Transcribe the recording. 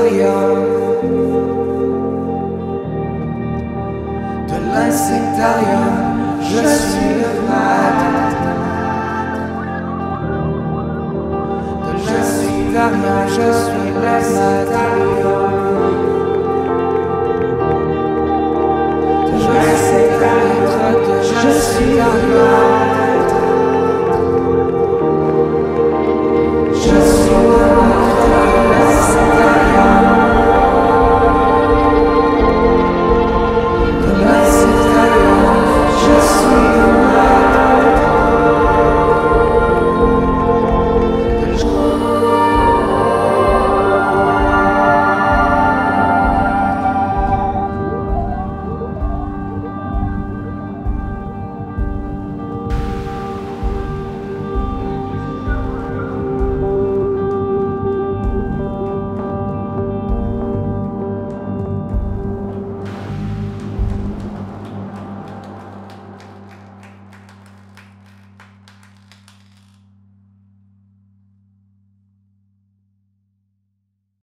De l'insectariat, je suis le malade. De l'insectariat, je suis l'insectariat. De l'insectariat, je suis l'insectariat.